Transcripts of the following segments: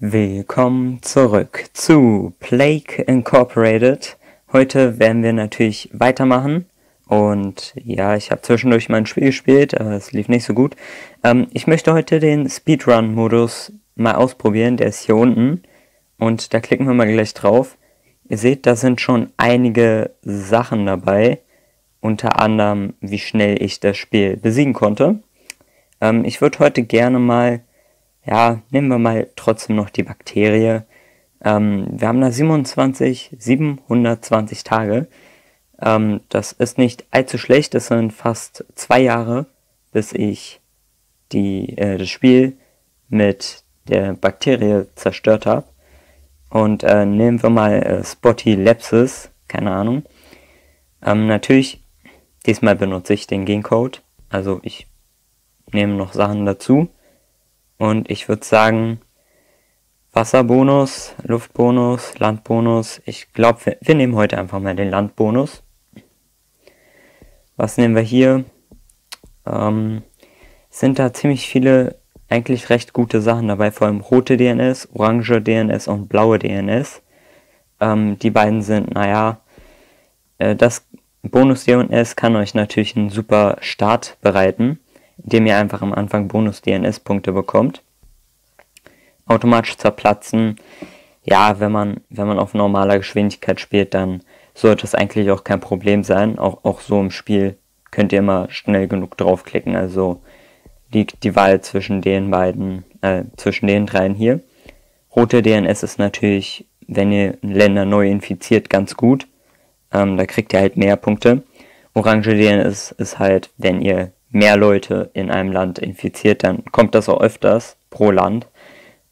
Willkommen zurück zu Plague Incorporated. Heute werden wir natürlich weitermachen. Und ja, ich habe zwischendurch mein Spiel gespielt, aber es lief nicht so gut. Ähm, ich möchte heute den Speedrun-Modus mal ausprobieren. Der ist hier unten. Und da klicken wir mal gleich drauf. Ihr seht, da sind schon einige Sachen dabei. Unter anderem, wie schnell ich das Spiel besiegen konnte. Ähm, ich würde heute gerne mal ja, nehmen wir mal trotzdem noch die Bakterie. Ähm, wir haben da 27, 720 Tage. Ähm, das ist nicht allzu schlecht, das sind fast zwei Jahre, bis ich die, äh, das Spiel mit der Bakterie zerstört habe. Und äh, nehmen wir mal äh, Spotty Lepsis, keine Ahnung. Ähm, natürlich, diesmal benutze ich den Gencode, also ich nehme noch Sachen dazu. Und ich würde sagen, Wasserbonus, Luftbonus, Landbonus. Ich glaube, wir, wir, nehmen heute einfach mal den Landbonus. Was nehmen wir hier? Ähm, sind da ziemlich viele eigentlich recht gute Sachen dabei, vor allem rote DNS, orange DNS und blaue DNS. Ähm, die beiden sind, naja, äh, das Bonus DNS kann euch natürlich einen super Start bereiten indem ihr einfach am Anfang Bonus-DNS-Punkte bekommt. Automatisch zerplatzen. Ja, wenn man, wenn man auf normaler Geschwindigkeit spielt, dann sollte es eigentlich auch kein Problem sein. Auch, auch so im Spiel könnt ihr immer schnell genug draufklicken. Also liegt die Wahl zwischen den beiden, äh, zwischen den dreien hier. Rote DNS ist natürlich, wenn ihr Länder neu infiziert, ganz gut. Ähm, da kriegt ihr halt mehr Punkte. Orange DNS ist halt, wenn ihr mehr Leute in einem Land infiziert, dann kommt das auch öfters pro Land.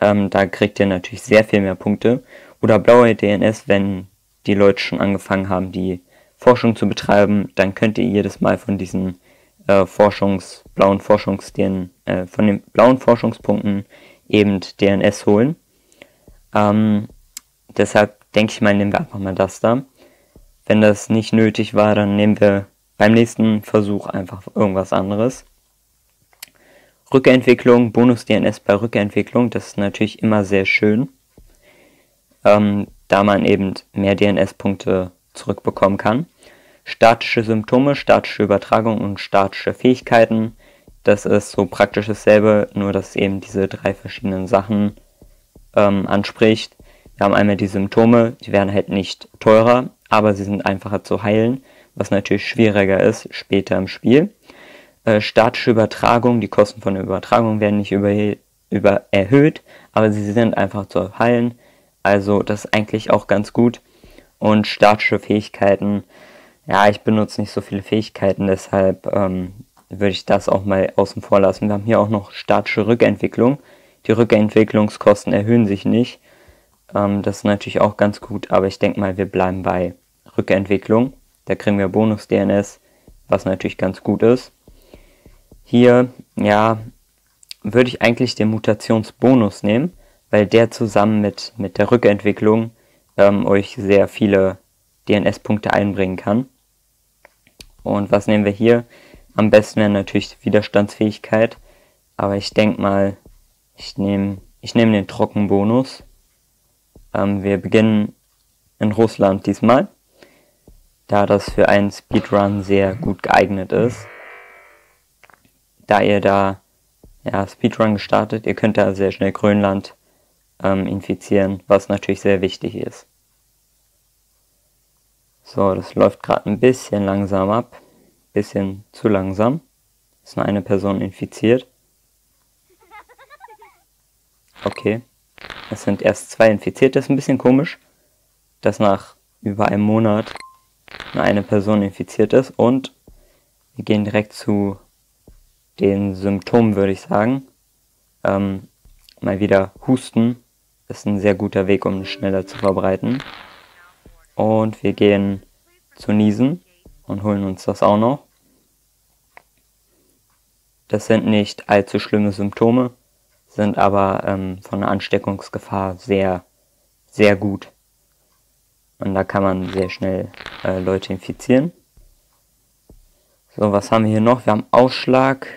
Ähm, da kriegt ihr natürlich sehr viel mehr Punkte. Oder blaue DNS, wenn die Leute schon angefangen haben, die Forschung zu betreiben, dann könnt ihr jedes Mal von diesen äh, Forschungs, blauen Forschungs äh, von den blauen Forschungspunkten eben DNS holen. Ähm, deshalb denke ich mal, nehmen wir einfach mal das da. Wenn das nicht nötig war, dann nehmen wir beim nächsten Versuch einfach irgendwas anderes. Rückentwicklung, Bonus-DNS bei Rückentwicklung, das ist natürlich immer sehr schön, ähm, da man eben mehr DNS-Punkte zurückbekommen kann. Statische Symptome, statische Übertragung und statische Fähigkeiten, das ist so praktisch dasselbe, nur dass eben diese drei verschiedenen Sachen ähm, anspricht. Wir haben einmal die Symptome, die werden halt nicht teurer, aber sie sind einfacher zu heilen was natürlich schwieriger ist später im Spiel. Äh, statische Übertragung, die Kosten von der Übertragung werden nicht über, über erhöht, aber sie sind einfach zu heilen. Also das ist eigentlich auch ganz gut. Und statische Fähigkeiten, ja, ich benutze nicht so viele Fähigkeiten, deshalb ähm, würde ich das auch mal außen vor lassen. Wir haben hier auch noch statische Rückentwicklung. Die Rückentwicklungskosten erhöhen sich nicht. Ähm, das ist natürlich auch ganz gut, aber ich denke mal, wir bleiben bei Rückentwicklung. Da kriegen wir Bonus-DNS, was natürlich ganz gut ist. Hier, ja, würde ich eigentlich den Mutationsbonus nehmen, weil der zusammen mit, mit der Rückentwicklung ähm, euch sehr viele DNS-Punkte einbringen kann. Und was nehmen wir hier? Am besten wäre natürlich Widerstandsfähigkeit, aber ich denke mal, ich nehme ich nehm den Trockenbonus. Ähm, wir beginnen in Russland diesmal da das für einen Speedrun sehr gut geeignet ist. Da ihr da ja, Speedrun gestartet, ihr könnt da sehr schnell Grönland ähm, infizieren, was natürlich sehr wichtig ist. So, das läuft gerade ein bisschen langsam ab. Bisschen zu langsam. Ist nur eine Person infiziert. Okay. Es sind erst zwei Infizierte. Das ist ein bisschen komisch, dass nach über einem Monat eine Person infiziert ist. Und wir gehen direkt zu den Symptomen, würde ich sagen. Ähm, mal wieder Husten ist ein sehr guter Weg, um schneller zu verbreiten. Und wir gehen zu Niesen und holen uns das auch noch. Das sind nicht allzu schlimme Symptome, sind aber ähm, von der Ansteckungsgefahr sehr, sehr gut. Und da kann man sehr schnell äh, Leute infizieren. So, was haben wir hier noch? Wir haben Ausschlag,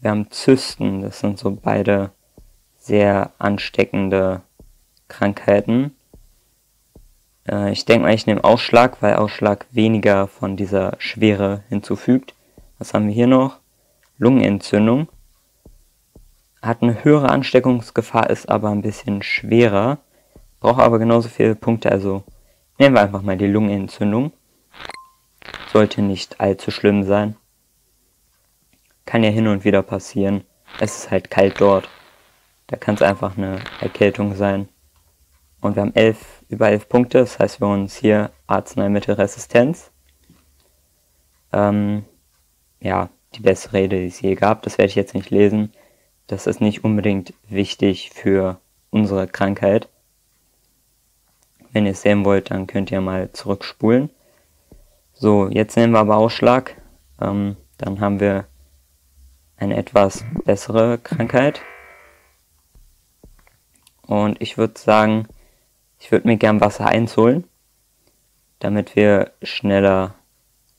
wir haben Zysten. Das sind so beide sehr ansteckende Krankheiten. Äh, ich denke mal, ich nehme Ausschlag, weil Ausschlag weniger von dieser Schwere hinzufügt. Was haben wir hier noch? Lungenentzündung. Hat eine höhere Ansteckungsgefahr, ist aber ein bisschen schwerer. Braucht aber genauso viele Punkte, also nehmen wir einfach mal die Lungenentzündung. Sollte nicht allzu schlimm sein. Kann ja hin und wieder passieren. Es ist halt kalt dort. Da kann es einfach eine Erkältung sein. Und wir haben elf, über 11 Punkte, das heißt wir uns hier Arzneimittelresistenz. Ähm, ja, die beste Rede, die es je gab, das werde ich jetzt nicht lesen. Das ist nicht unbedingt wichtig für unsere Krankheit. Wenn ihr es sehen wollt, dann könnt ihr mal zurückspulen. So, jetzt nehmen wir aber Ausschlag. Ähm, dann haben wir eine etwas bessere Krankheit. Und ich würde sagen, ich würde mir gern Wasser 1 holen, damit wir schneller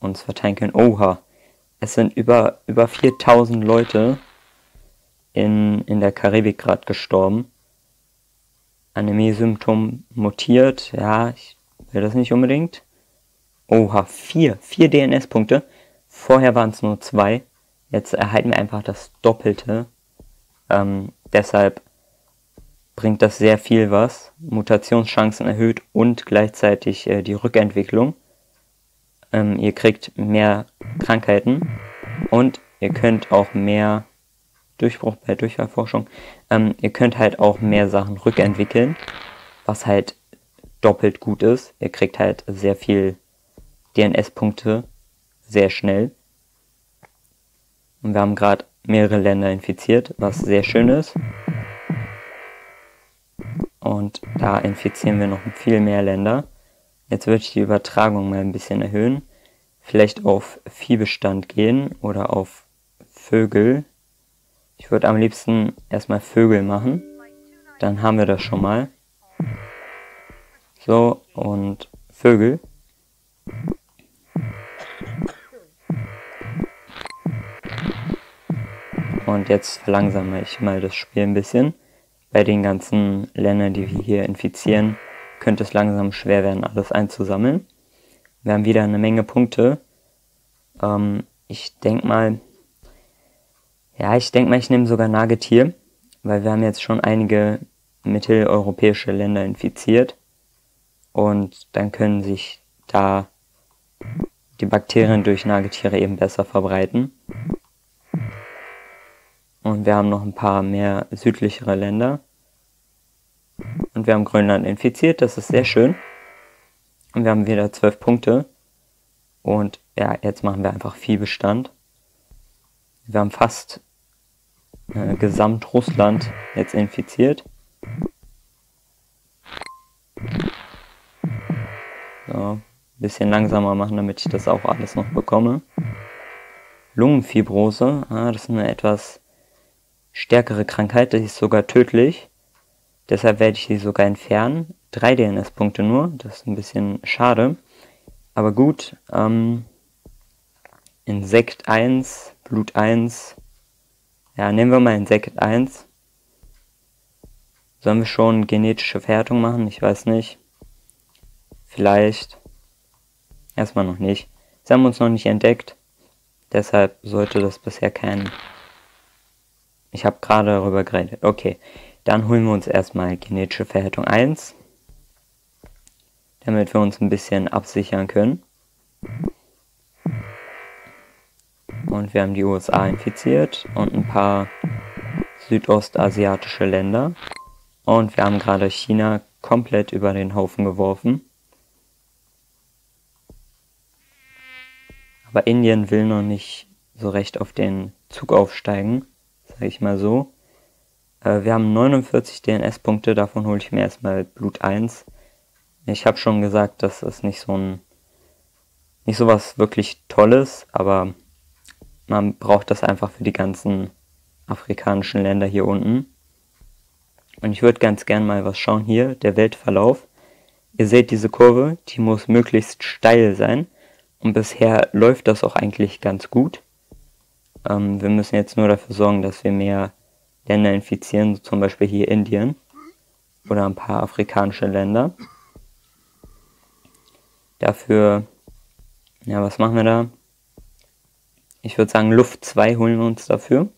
uns verteilen können. Oha, es sind über, über 4000 Leute in, in der Karibik gerade gestorben. Anämie-Symptom mutiert, ja, ich will das nicht unbedingt. Oha, 4, 4 DNS-Punkte. Vorher waren es nur 2. Jetzt erhalten wir einfach das Doppelte. Ähm, deshalb bringt das sehr viel was. Mutationschancen erhöht und gleichzeitig äh, die Rückentwicklung. Ähm, ihr kriegt mehr Krankheiten und ihr könnt auch mehr Durchbruch bei Durchfallforschung. Ähm, ihr könnt halt auch mehr Sachen rückentwickeln, was halt doppelt gut ist. Ihr kriegt halt sehr viel DNS-Punkte sehr schnell. Und wir haben gerade mehrere Länder infiziert, was sehr schön ist. Und da infizieren wir noch viel mehr Länder. Jetzt würde ich die Übertragung mal ein bisschen erhöhen. Vielleicht auf Viehbestand gehen oder auf Vögel. Ich würde am liebsten erstmal Vögel machen. Dann haben wir das schon mal. So, und Vögel. Und jetzt verlangsame ich mal das Spiel ein bisschen. Bei den ganzen Ländern, die wir hier infizieren, könnte es langsam schwer werden, alles einzusammeln. Wir haben wieder eine Menge Punkte. Ähm, ich denke mal, ja, ich denke mal, ich nehme sogar Nagetier, weil wir haben jetzt schon einige mitteleuropäische Länder infiziert. Und dann können sich da die Bakterien durch Nagetiere eben besser verbreiten. Und wir haben noch ein paar mehr südlichere Länder. Und wir haben Grönland infiziert, das ist sehr schön. Und wir haben wieder 12 Punkte. Und ja, jetzt machen wir einfach Viehbestand. Wir haben fast äh, gesamt Russland jetzt infiziert. So, bisschen langsamer machen, damit ich das auch alles noch bekomme. Lungenfibrose, ah, das ist eine etwas stärkere Krankheit, das ist sogar tödlich. Deshalb werde ich sie sogar entfernen. Drei DNS-Punkte nur, das ist ein bisschen schade. Aber gut, ähm, Insekt 1, Blut 1. Ja, nehmen wir mal Insekt 1. Sollen wir schon genetische Verhärtung machen? Ich weiß nicht. Vielleicht. Erstmal noch nicht. Sie haben uns noch nicht entdeckt. Deshalb sollte das bisher kein ich habe gerade darüber geredet. Okay, dann holen wir uns erstmal genetische Verhärtung 1, damit wir uns ein bisschen absichern können. Und wir haben die USA infiziert und ein paar südostasiatische Länder. Und wir haben gerade China komplett über den Haufen geworfen. Aber Indien will noch nicht so recht auf den Zug aufsteigen sage ich mal so. Äh, wir haben 49 DNS-Punkte, davon hole ich mir erstmal Blut 1. Ich habe schon gesagt, das ist nicht so ein, nicht so was wirklich Tolles, aber man braucht das einfach für die ganzen afrikanischen Länder hier unten. Und ich würde ganz gern mal was schauen hier, der Weltverlauf. Ihr seht diese Kurve, die muss möglichst steil sein. Und bisher läuft das auch eigentlich ganz gut. Ähm, wir müssen jetzt nur dafür sorgen, dass wir mehr Länder infizieren, zum Beispiel hier Indien oder ein paar afrikanische Länder. Dafür, ja, was machen wir da? Ich würde sagen, Luft 2 holen wir uns dafür.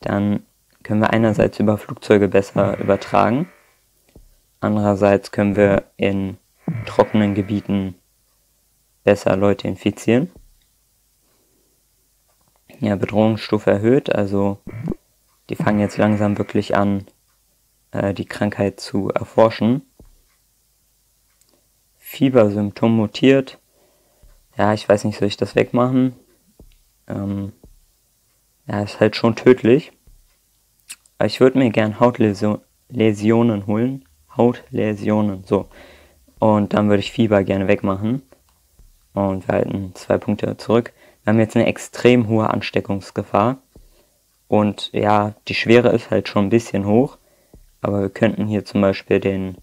Dann können wir einerseits über Flugzeuge besser übertragen. Andererseits können wir in trockenen Gebieten besser Leute infizieren. Ja, Bedrohungsstufe erhöht, also die fangen jetzt langsam wirklich an, äh, die Krankheit zu erforschen. Fiebersymptom mutiert. Ja, ich weiß nicht, soll ich das wegmachen? Ähm, ja, ist halt schon tödlich. Ich würde mir gern Hautläsionen holen. Hautläsionen, so. Und dann würde ich Fieber gerne wegmachen. Und wir halten zwei Punkte zurück. Wir haben jetzt eine extrem hohe Ansteckungsgefahr. Und ja, die Schwere ist halt schon ein bisschen hoch. Aber wir könnten hier zum Beispiel den,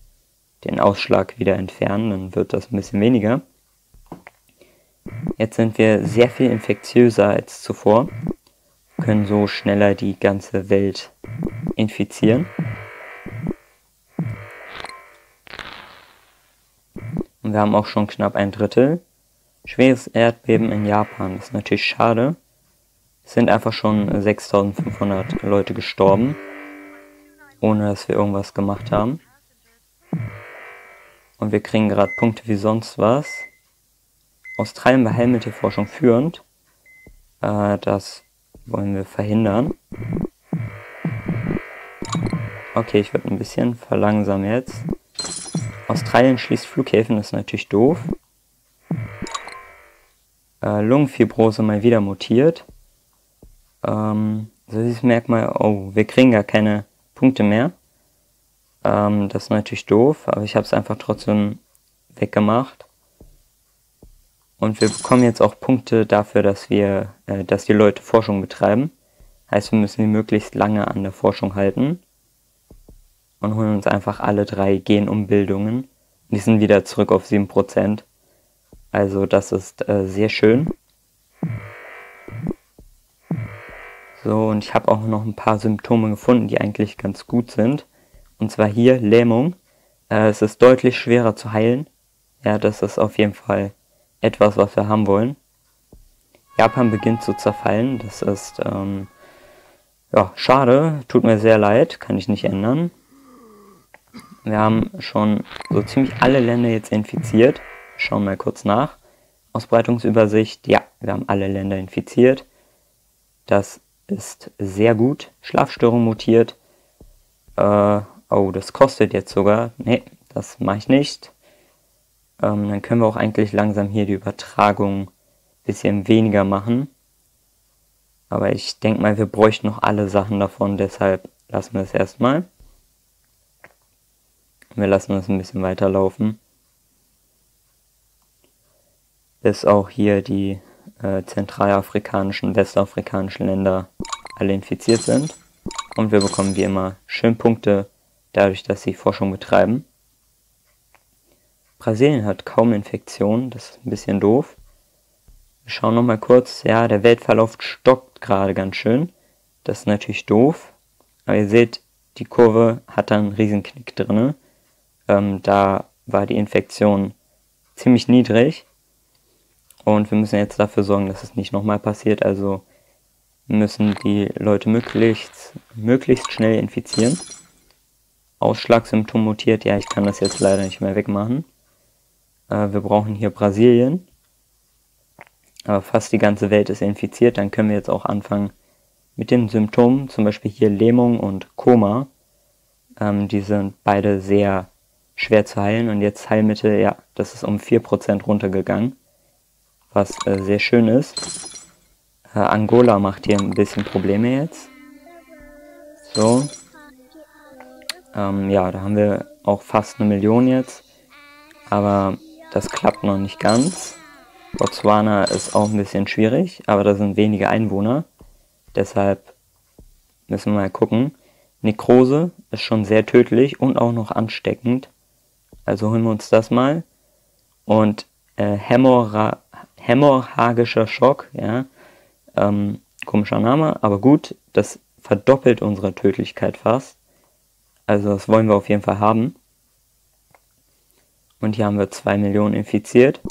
den Ausschlag wieder entfernen, dann wird das ein bisschen weniger. Jetzt sind wir sehr viel infektiöser als zuvor, können so schneller die ganze Welt infizieren. Und wir haben auch schon knapp ein Drittel. Schweres Erdbeben in Japan. Das ist natürlich schade. Es sind einfach schon 6500 Leute gestorben, ohne dass wir irgendwas gemacht haben. Und wir kriegen gerade Punkte wie sonst was. Australien bei Heilmittelforschung führend. Äh, das wollen wir verhindern. Okay, ich werde ein bisschen verlangsamen jetzt. Australien schließt Flughäfen, das ist natürlich doof. Äh, Lungenfibrose mal wieder mutiert. Ähm, so dieses Merkmal, oh, wir kriegen gar keine Punkte mehr. Ähm, das ist natürlich doof, aber ich habe es einfach trotzdem weggemacht. Und wir bekommen jetzt auch Punkte dafür, dass wir, äh, dass die Leute Forschung betreiben. Heißt, wir müssen die möglichst lange an der Forschung halten. Und holen uns einfach alle drei Genumbildungen. Die sind wieder zurück auf 7%. Also das ist äh, sehr schön. So, und ich habe auch noch ein paar Symptome gefunden, die eigentlich ganz gut sind. Und zwar hier Lähmung. Äh, es ist deutlich schwerer zu heilen. Ja, das ist auf jeden Fall etwas, was wir haben wollen. Japan beginnt zu zerfallen. Das ist ähm, ja schade, tut mir sehr leid, kann ich nicht ändern. Wir haben schon so ziemlich alle Länder jetzt infiziert. Schauen wir mal kurz nach. Ausbreitungsübersicht. Ja, wir haben alle Länder infiziert. Das ist sehr gut. Schlafstörung mutiert. Äh, oh, das kostet jetzt sogar. Nee, das mache ich nicht. Ähm, dann können wir auch eigentlich langsam hier die Übertragung ein bisschen weniger machen. Aber ich denke mal, wir bräuchten noch alle Sachen davon, deshalb lassen wir es erstmal. Wir lassen es ein bisschen weiterlaufen. Bis auch hier die äh, zentralafrikanischen, westafrikanischen Länder alle infiziert sind. Und wir bekommen wie immer schön Punkte dadurch, dass sie Forschung betreiben. Brasilien hat kaum Infektionen, das ist ein bisschen doof. Wir schauen nochmal kurz, ja, der Weltverlauf stockt gerade ganz schön. Das ist natürlich doof. Aber ihr seht, die Kurve hat da einen Riesenknick drin. Ähm, da war die Infektion ziemlich niedrig. Und wir müssen jetzt dafür sorgen, dass es nicht nochmal passiert. Also müssen die Leute möglichst, möglichst schnell infizieren. Ausschlagsymptom mutiert, ja, ich kann das jetzt leider nicht mehr wegmachen. Äh, wir brauchen hier Brasilien. Aber fast die ganze Welt ist infiziert. Dann können wir jetzt auch anfangen mit den Symptomen. Zum Beispiel hier Lähmung und Koma. Ähm, die sind beide sehr schwer zu heilen. Und jetzt Heilmittel, ja, das ist um 4% runtergegangen. Was äh, sehr schön ist. Äh, Angola macht hier ein bisschen Probleme jetzt. So. Ähm, ja, da haben wir auch fast eine Million jetzt. Aber das klappt noch nicht ganz. Botswana ist auch ein bisschen schwierig, aber da sind wenige Einwohner. Deshalb müssen wir mal gucken. Nekrose ist schon sehr tödlich und auch noch ansteckend. Also holen wir uns das mal. Und äh, Hämorra hämorrhagischer Schock, ja, Ähm, komischer Name, aber gut, das verdoppelt unsere Tödlichkeit fast. Also das wollen wir auf jeden Fall haben. Und hier haben wir 2 Millionen infiziert.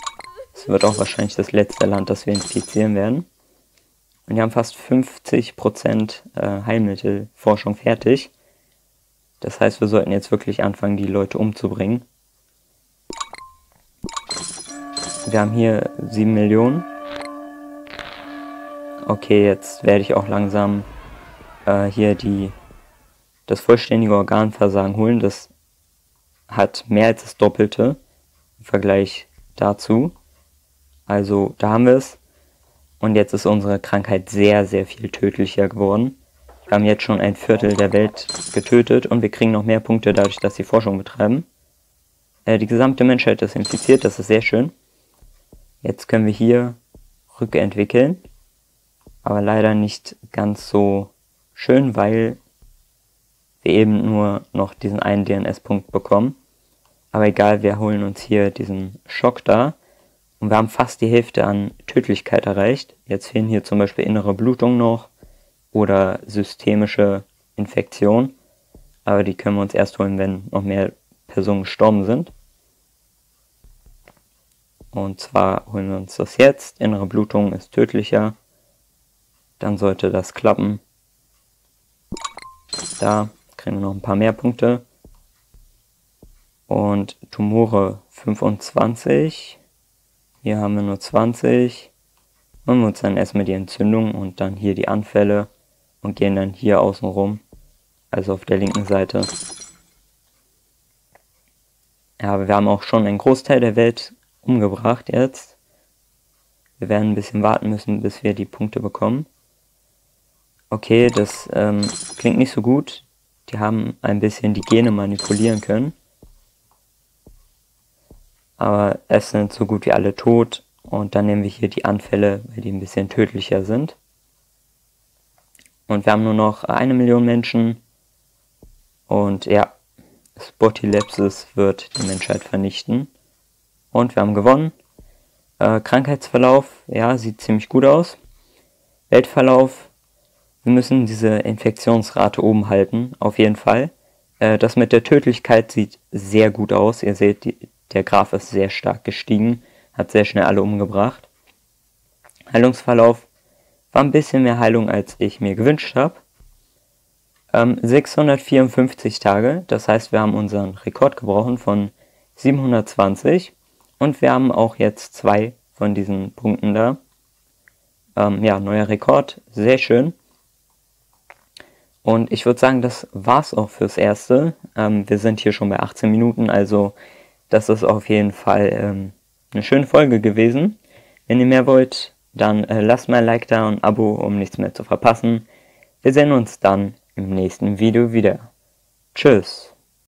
Das wird auch wahrscheinlich das letzte Land, das wir infizieren werden. Und wir haben fast 50% äh, Heilmittelforschung fertig. Das heißt, wir sollten jetzt wirklich anfangen, die Leute umzubringen. Wir haben hier 7 Millionen. Okay, jetzt werde ich auch langsam äh, hier die das vollständige Organversagen holen. Das hat mehr als das Doppelte im Vergleich dazu. Also da haben wir es. Und jetzt ist unsere Krankheit sehr, sehr viel tödlicher geworden. Wir haben jetzt schon ein Viertel der Welt getötet und wir kriegen noch mehr Punkte dadurch, dass sie Forschung betreiben. Äh, die gesamte Menschheit ist infiziert, das ist sehr schön. Jetzt können wir hier rückentwickeln, aber leider nicht ganz so schön, weil wir eben nur noch diesen einen DNS-Punkt bekommen. Aber egal, wir holen uns hier diesen Schock da. Und wir haben fast die Hälfte an Tödlichkeit erreicht. Jetzt fehlen hier zum Beispiel innere Blutung noch oder systemische Infektion. Aber die können wir uns erst holen, wenn noch mehr Personen gestorben sind. Und zwar holen wir uns das jetzt. Innere Blutung ist tödlicher. Dann sollte das klappen. Da kriegen wir noch ein paar mehr Punkte. Und Tumore 25. Hier haben wir nur 20. Machen wir uns dann erstmal die Entzündung und dann hier die Anfälle und gehen dann hier außen rum. Also auf der linken Seite. Ja, aber wir haben auch schon einen Großteil der Welt umgebracht jetzt. Wir werden ein bisschen warten müssen, bis wir die Punkte bekommen. Okay, das ähm, klingt nicht so gut. Die haben ein bisschen die Gene manipulieren können. Aber es sind so gut wie alle tot. Und dann nehmen wir hier die Anfälle, weil die ein bisschen tödlicher sind. Und wir haben nur noch eine Million Menschen. Und ja, Spotilepsis wird die Menschheit vernichten. Und wir haben gewonnen. Äh, Krankheitsverlauf, ja, sieht ziemlich gut aus. Weltverlauf wir müssen diese Infektionsrate oben halten, auf jeden Fall. Äh, das mit der Tödlichkeit sieht sehr gut aus. Ihr seht, die, der Graph ist sehr stark gestiegen, hat sehr schnell alle umgebracht. Heilungsverlauf war ein bisschen mehr Heilung, als ich mir gewünscht habe. Ähm, 654 Tage, das heißt, wir haben unseren Rekord gebrochen von 720 und wir haben auch jetzt zwei von diesen Punkten da. Ähm, ja, neuer Rekord, sehr schön. Und ich würde sagen, das war's auch fürs Erste. Ähm, wir sind hier schon bei 18 Minuten, also das ist auf jeden Fall ähm, eine schöne Folge gewesen. Wenn ihr mehr wollt, dann äh, lasst mal ein Like da und ein Abo, um nichts mehr zu verpassen. Wir sehen uns dann im nächsten Video wieder. Tschüss.